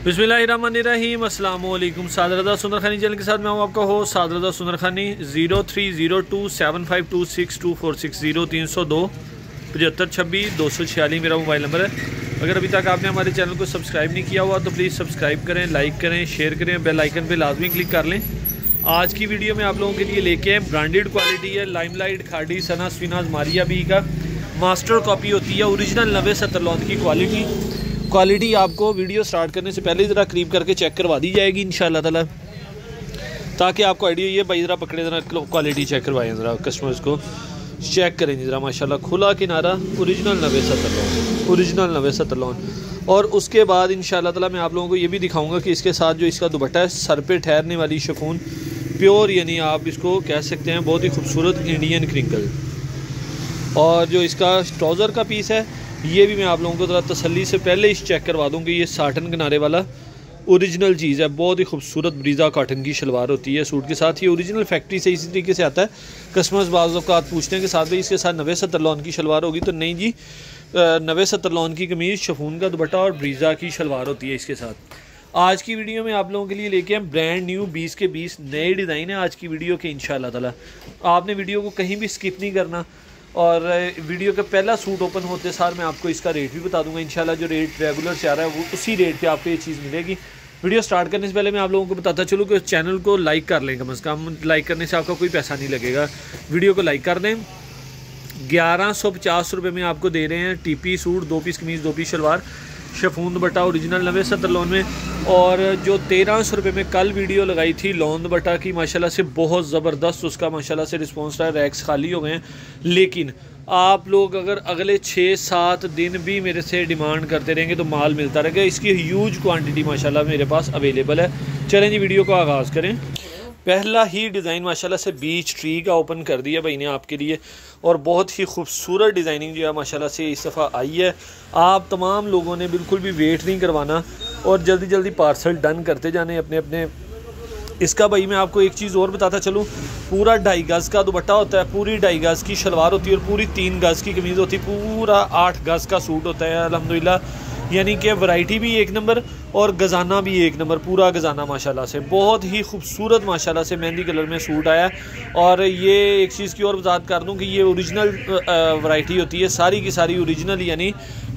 अस्सलाम वालेकुम सादरदा सुंदर खानी चैनल के साथ मैं हूँ आपका हो सादरदा सुंदर खानी zero three zero two seven five two six two four six zero तीन सौ दो, पचहत्तर छब्बीस दो सौ छियालीस मेरा मोबाइल नंबर है। अगर अभी तक आपने हमारे चैनल को सब्सक्राइब नहीं किया हुआ तो प्लीज़ सब्सक्राइब करें लाइक करें शेयर करें बेल आइकन पे लाजमी क्लिक कर लें। आज की वीडियो में आप लोगों के लिए लेके हैं ब्रांडेड क्वालिटी है लाइमलाइट खाडी, सना स्विनाज मारिया बी का मास्टर कॉपी होती है ओरिजिनल नवे सत्तर लॉन की क्वालिटी क्वालिटी आपको वीडियो स्टार्ट करने से पहले ज़रा करीब करके चेक करवा दी जाएगी इन ताला। ताकि आपको आइडिया ये भाई ज़रा पकड़े ज़रा क्वालिटी चेक करवाएँ ज़रा कस्टमर्स को। चेक करें ज़रा, माशाल्लाह, खुला किनारा ओरिजिनल नवे सत्तर लोन ओरिजिनल नवे सत्तर लोन और उसके बाद इन ताला मैं आप लोगों को ये भी दिखाऊँगा कि इसके साथ जो इसका दुपट्टा है, सर पे ठहरने वाली शकून प्योर यानी आप इसको कह सकते हैं, बहुत ही खूबसूरत इंडियन क्रिंकल और जो इसका ट्राउज़र का पीस है ये भी मैं आप लोगों को ज़रा तसली से पहले ही चेक करवा दूँ कि ये साटन किनारे वाला ओरिजिनल चीज़ है। बहुत ही खूबसूरत ब्रीज़ा काटन की शलवार होती है सूट के साथ। ये ओरिजिनल फैक्ट्री से इसी तरीके से आता है। कस्टमर्स बाज़ात पूछते हैं कि साथ भाई इसके साथ नवे सत्तर लॉन की शलवार होगी तो नहीं जी नवे सत्तर लॉन की कमीज़ शफून का दुपट्टा और ब्रीज़ा की शलवार होती है इसके साथ। आज की वीडियो में आप लोगों के लिए लेके हैं ब्रांड न्यू 20 के 20 नए डिज़ाइन है। आज की वीडियो के इन ताला। आपने वीडियो को कहीं भी स्किप नहीं करना। और वीडियो का पहला सूट ओपन होते सार मैं आपको इसका रेट भी बता दूँगा। इंशाल्लाह जो रेट रेगुलर से आ रहा है, वो उसी रेट पे आपको ये चीज़ मिलेगी। वीडियो स्टार्ट करने से पहले मैं आप लोगों को बताता चलूँ कि चैनल को लाइक कर लें कम अज़ कम। लाइक करने से आपका कोई पैसा नहीं लगेगा। वीडियो को लाइक कर दें। ग्यारह सौ पचास रुपये में आपको दे रहे हैं टी पी सूट दो पीस कमीज़, दो पीस शलवार। शफून बटा ओरिजिनल नवे सत्तर लोन में। और जो तेरह सौ रुपये में कल वीडियो लगाई थी लोन बटा की, माशाल्लाह से बहुत ज़बरदस्त उसका माशाल्लाह से रिस्पॉन्स रहा, रैक्स खाली हो गए हैं। लेकिन आप लोग अगर अगले छः सात दिन भी मेरे से डिमांड करते रहेंगे तो माल मिलता रहेगा। इसकी ह्यूज क्वांटिटी माशाल्लाह मेरे पास अवेलेबल है। चलें जी, वीडियो को आगाज़ करें। पहला ही डिज़ाइन माशाल्लाह से बीच ट्री का ओपन कर दिया भाई ने आपके लिए और बहुत ही खूबसूरत डिज़ाइनिंग जो है माशाल्लाह से इस दफ़ा आई है। आप तमाम लोगों ने बिल्कुल भी वेट नहीं करवाना और जल्दी जल्दी पार्सल डन करते जाने अपने अपने इसका भाई मैं आपको एक चीज़ और बताता चलूँ, पूरा ढाई गज़ का दुपट्टा होता है, पूरी ढाई गज़ की शलवार होती है और पूरी तीन गज़ की कमीज़ होती है, पूरा आठ गज़ का सूट होता है अलहमदिल्ला यानी कि वैरायटी भी एक नंबर और गजाना भी एक नंबर पूरा गजाना माशाल्लाह से। बहुत ही खूबसूरत माशाल्लाह से मेहंदी कलर में सूट आया और ये एक चीज़ की और वजात कर दूँ कि ये ओरिजिनल वैरायटी होती है, सारी की सारी ओरिजिनल यानी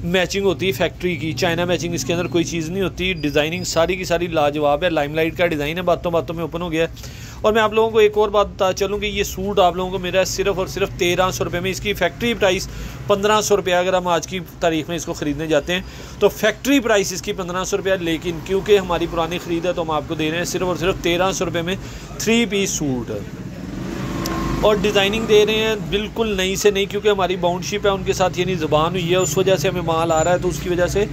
मैचिंग होती है फैक्ट्री की। चाइना मैचिंग इसके अंदर कोई चीज़ नहीं होती। डिज़ाइनिंग सारी की सारी लाजवाब है। लाइमलाइट का डिज़ाइन है। बातों बातों में ओपन हो गया और मैं आप लोगों को एक और बात बता चलूँ कि ये सूट आप लोगों को मेरा सिर्फ़ और सिर्फ़ तेरह सौ रुपये में। इसकी फैक्ट्री प्राइस पंद्रह सौ रुपया, अगर हम आज की तारीख में इसको ख़रीदने जाते हैं तो फैक्ट्री प्राइस इसकी पंद्रह सौ रुपया लेकिन क्योंकि हमारी पुरानी ख़रीद है तो हम आपको दे रहे हैं सिर्फ़ और सिर्फ़ तेरह सौ रुपये में थ्री पीस सूट। और डिज़ाइनिंग दे रहे हैं बिल्कुल नई से नहीं क्योंकि हमारी बाउंडशिप है, उनके साथ यानी ज़बान हुई है। उस वजह से हमें माल आ रहा है तो उसकी वजह से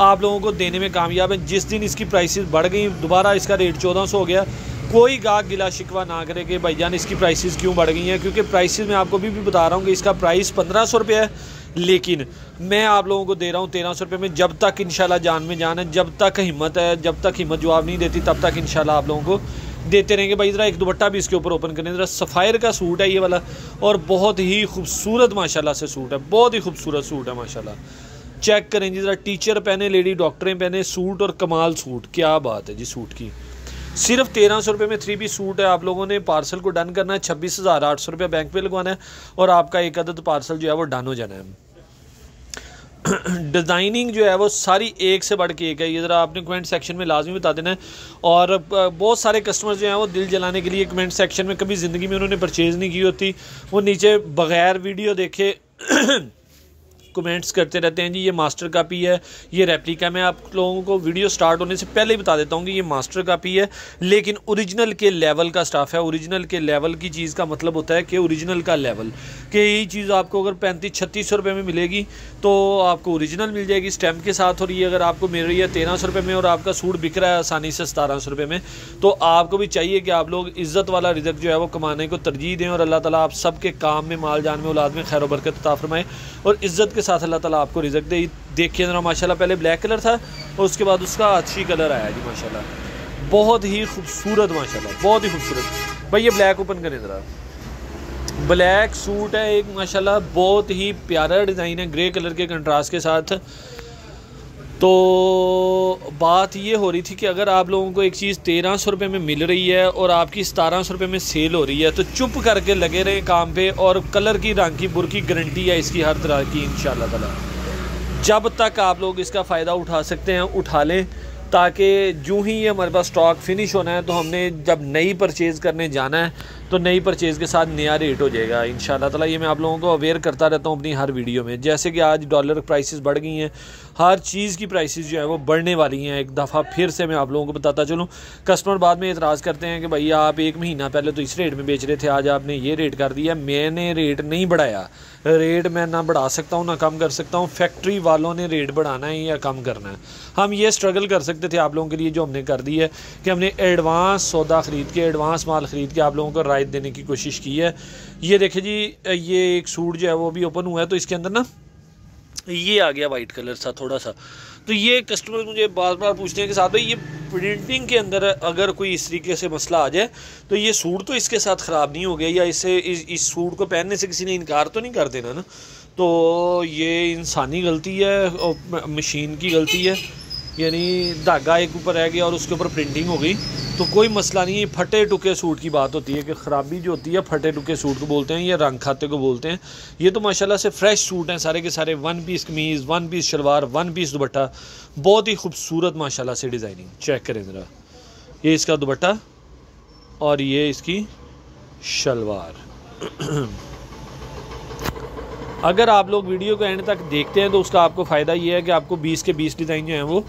आप लोगों को देने में कामयाब है। जिस दिन इसकी प्राइसेस बढ़ गई, दोबारा इसका रेट चौदह सौ हो गया। कोई गाहक गिला शिकवा ना करे कि भाई जान इसकी प्राइसेस क्यों बढ़ गई हैं? क्योंकि प्राइसेस मैं आपको भी, भी बता रहा हूँ कि इसका प्राइस पंद्रह सौ रुपये है। लेकिन मैं आप लोगों को दे रहा हूँ तेरह सौ रुपये में। जब तक इन जान में जान है जब तक हिम्मत है जब तक हिम्मत जवाब नहीं देती तब तक इन आप लोगों को देते रहेंगे। भाई ज़रा एक दुपट्टा भी इसके ऊपर ओपन करें। ज़रा सफ़ायर का सूट है ये वाला और बहुत ही खूबसूरत माशाल्लाह से सूट है। बहुत ही खूबसूरत सूट है माशाल्लाह। चेक करें जी ज़रा टीचर पहने लेडी डॉक्टरें पहने सूट और कमाल सूट। क्या बात है जी सूट की। सिर्फ़ तेरह सौ रुपये में थ्री पीस सूट है। आप लोगों ने पार्सल को डन करना है। छब्बीस हज़ार आठ सौ रुपये बैंक पे लगवाना है और आपका एक अदद पार्सल जो है वो डन हो जाना है। डिज़ाइनिंग जो है वो सारी एक से बढ़ के एक है। ये ज़रा आपने कमेंट सेक्शन में लाजमी बता देना है। और बहुत सारे कस्टमर जो हैं वो दिल जलाने के लिए कमेंट सेक्शन में कभी ज़िंदगी में उन्होंने परचेज़ नहीं की होती। वो नीचे बग़ैर वीडियो देखे कमेंट्स करते रहते हैं जी, ये मास्टर कापी है, ये रेप्लिका मैं आप लोगों को वीडियो स्टार्ट होने से पहले ही बता देता हूँ कि ये मास्टर कापी है, लेकिन ओरिजिनल के लेवल का स्टाफ है ओरिजिनल के लेवल की चीज़ का मतलब होता है कि ओरिजिनल का लेवल कि यही चीज़ आपको अगर पैंतीस, छत्तीस सौ रुपये में मिलेगी तो आपको ओरिजिनल मिल जाएगी स्टैम्प के साथ। और ये अगर आपको मिल रही है तेरह सौ रुपये में और आपका सूट बिक रहा है आसानी से सतारह सौ रुपये में तो आपको भी चाहिए कि आप लोग इज़्ज़त वाला रिजक जो है वो कमाने को तरजीह दें। और अल्लाह ताला आप सब के काम में, माल जान में, औलाद में खैर बरकत फरमाए और इज़्ज़त के साथ अल्लाह ताला आपको रिजक दे। देखिए ज़रा, माशाल्लाह, पहले ब्लैक कलर था और उसके बाद उसका अच्छी कलर आया जी, माशाल्लाह। बहुत ही खूबसूरत, माशाल्लाह, बहुत ही खूबसूरत। भाई, ये ब्लैक ओपन करें ज़रा। ब्लैक सूट है, एक माशाल्लाह बहुत ही प्यारा डिज़ाइन है, ग्रे कलर के कंट्रास्ट के साथ। तो बात ये हो रही थी कि अगर आप लोगों को एक चीज़ तेरह सौ रुपये में मिल रही है और आपकी सतारह सौ रुपये में सेल हो रही है तो चुप करके लगे रहे काम पे और कलर की, रंग की, बुर की गारंटी है इसकी हर तरह की इन ताला। जब तक आप लोग इसका फ़ायदा उठा सकते हैं, उठा लें, ताकि जूँ ही हमारे पास स्टॉक फिनिश होना है तो हमने जब नई परचेज़ करने जाना है तो नई परचेज़ के साथ नया रेट हो जाएगा। इन ताला ये मैं आप लोगों को अवेयर करता रहता हूँ अपनी हर वीडियो में। जैसे कि आज डॉलर प्राइसेस बढ़ गई हैं, हर चीज़ की प्राइसेस जो है वो बढ़ने वाली हैं। एक दफ़ा फिर से मैं आप लोगों को बताता चलूँ। कस्टमर बाद में एतराज़ करते हैं कि भाई आप एक महीना पहले तो इस रेट में बेच रहे थे, आज आपने ये रेट कर दिया। मैंने रेट नहीं बढ़ाया। रेट मैं ना बढ़ा सकता हूँ, ना कम कर सकता हूँ। फैक्ट्री वालों ने रेट बढ़ाना है या कम करना है? हम ये स्ट्रगल कर सकते थे आप लोगों के लिए जो हमने कर दी है कि हमने एडवांस सौदा ख़रीद के एडवांस माल ख़रीद के आप लोगों को रायत देने की कोशिश की है। ये देखे जी ये एक सूट जो है वो भी ओपन हुआ है तो इसके अंदर ना ये आ गया वाइट कलर सा थोड़ा सा। तो ये कस्टमर मुझे बार बार पूछते हैं कि साहब भाई ये प्रिंटिंग के अंदर अगर कोई इस तरीके से मसला आ जाए तो ये सूट तो इसके साथ ख़राब नहीं हो गया या इसे इस, इस सूट को पहनने से किसी ने इनकार तो नहीं कर देना ना? तो ये इंसानी गलती है और मशीन की गलती है। यानी धागा एक ऊपर रह गया और उसके ऊपर प्रिंटिंग हो गई। तो कोई मसला नहीं है। फटे टुके सूट की बात होती है कि ख़राबी जो होती है, फटे टुके सूट को बोलते हैं या रंग खाते को बोलते हैं। ये तो माशाल्लाह से फ्रेश सूट हैं सारे के सारे। वन पीस कमीज़ one piece salwar one piece दुपट्टा। बहुत ही खूबसूरत माशाल्लाह से डिज़ाइनिंग चेक करें ज़रा। ये इसका दुपट्टा और ये इसकी शलवार। अगर आप लोग वीडियो को एंड तक देखते हैं तो उसका आपको फ़ायदा ये है कि आपको 20 के 20 डिज़ाइन जो हैं वो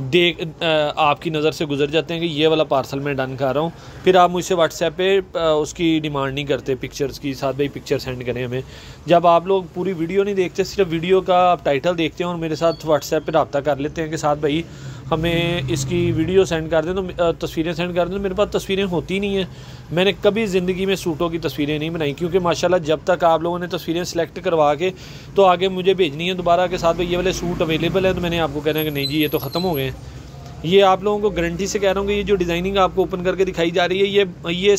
देख आपकी नज़र से गुजर जाते हैं कि ये वाला पार्सल मैं डन कर रहा हूँ। फिर आप मुझसे व्हाट्सएप पे उसकी डिमांड नहीं करते पिक्चर्स की, साथ भाई पिक्चर सेंड करें हमें। जब आप लोग पूरी वीडियो नहीं देखते, सिर्फ़ वीडियो का आप टाइटल देखते हैं और मेरे साथ व्हाट्सएप पे रबता कर लेते हैं कि साथ भाई हमें इसकी वीडियो सेंड कर दें तो तस्वीरें सेंड कर दें। तो मेरे पास तस्वीरें होती नहीं हैं। मैंने कभी ज़िंदगी में सूटों की तस्वीरें नहीं बनाई, क्योंकि माशाल्लाह जब तक आप लोगों ने तस्वीरें सेलेक्ट करवा के तो आगे मुझे भेजनी है दोबारा के साथ, भाई, ये वाले सूट अवेलेबल है तो मैंने आपको कहना है कि नहीं जी, ये तो ख़त्म हो गए हैं। ये आप लोगों को गारंटी से कह रहा हूँ कि ये जो डिज़ाइनिंग आपको ओपन करके दिखाई जा रही है, ये ये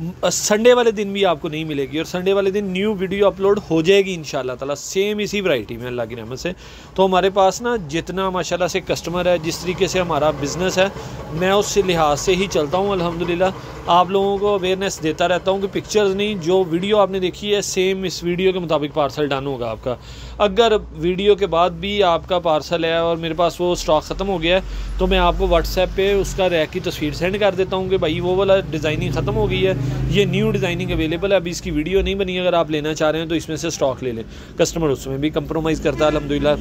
संडे वाले दिन भी आपको नहीं मिलेगी और संडे वाले दिन न्यू वीडियो अपलोड हो जाएगी इन ताला सेम इसी वैरायटी में, अल्लाह की रहमत से। तो हमारे पास ना जितना माशाल्लाह से कस्टमर है, जिस तरीके से हमारा बिज़नेस है, मैं उस लिहाज से ही चलता हूँ, अल्हम्दुलिल्लाह। आप लोगों को अवेयरनेस देता रहता हूँ कि पिक्चर्स नहीं, जो वीडियो आपने देखी है सेम इस वीडियो के मुताबिक पार्सल डन होगा आपका। अगर वीडियो के बाद भी आपका पार्सल है और मेरे पास वो स्टॉक ख़त्म हो गया है तो मैं आपको व्हाट्सएप पर उसका रैक की तस्वीर सेंड कर देता हूँ कि भाई वो वाला डिज़ाइनिंग ख़त्म हो गई है। ये न्यू डिज़ाइनिंग अवेलेबल है। अभी इसकी वीडियो नहीं बनी, अगर आप लेना चाह रहे हैं तो इसमें से स्टॉक ले लें। कस्टमर उसमें भी कंप्रोमाइज़ करता है अलहमदिल्ला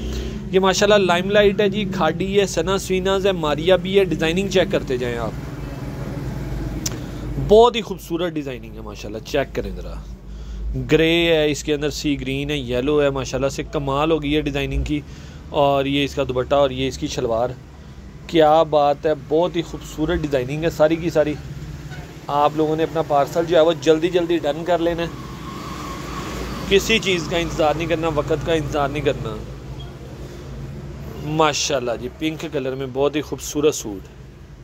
ये माशाल्लाह लाइमलाइट है जी, खाडी है, सना स्वीनाज है, मारिया भी है डिज़ाइनिंग चेक करते जाएँ आप। बहुत ही खूबसूरत डिज़ाइनिंग है माशाल्लाह चेक करें ज़रा। ग्रे है, इसके अंदर सी ग्रीन है येलो है, माशाल्लाह से कमाल होगी है डिज़ाइनिंग की। और ये इसका दुपट्टा और ये इसकी शलवार। क्या बात है, बहुत ही खूबसूरत डिज़ाइनिंग है, सारी की सारी। आप लोगों ने अपना पार्सल जो है वो जल्दी जल्दी डन कर लेना है। किसी चीज़ का इंतज़ार नहीं करना, वक्त का इंतज़ार नहीं करना। माशाल्लाह जी, पिंक कलर में बहुत ही खूबसूरत सूट।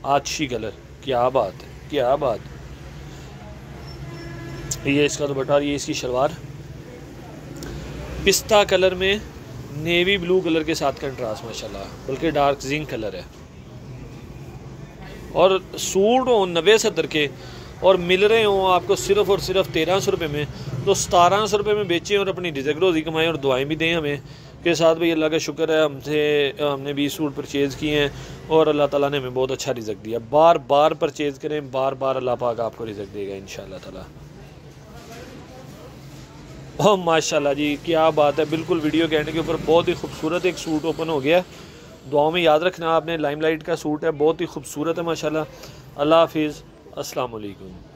आछी कलर, क्या बात है, क्या बात। ये इसका दुपट्टा और ये इसकी शलवार। पिस्ता कलर में नेवी ब्लू कलर के साथ कंट्रास्ट माशाल्लाह, बल्कि डार्क जिंक कलर है। और सूट हों नबे सत्तर के और मिल रहे हों आपको सिर्फ़ और सिर्फ़ तेरह सौ रुपये में तो सतारह सौ रुपये में बेचें और अपनी रिजक रोज़ी कमाएँ और दुआएँ भी दें हमें, के साथ भाई अल्लाह का शुक्र है हमसे, हमने बीस सूट परचेज़ किए हैं और अल्लाह ताला ने हमें बहुत अच्छा रिजक दिया। बार बार परचेज़ करें, बार बार अल्लाह पाक आपको रिजक देगा इन ताला। ओह, माशाल्लाह जी, क्या बात है, बिल्कुल वीडियो कहने के ऊपर बहुत ही खूबसूरत एक सूट ओपन हो गया। दुआओं में याद रखना, आपने लाइमलाइट का सूट है, बहुत ही खूबसूरत है, माशाल्लाह। अल्लाह हाफिज़। अस्सलाम वालेकुम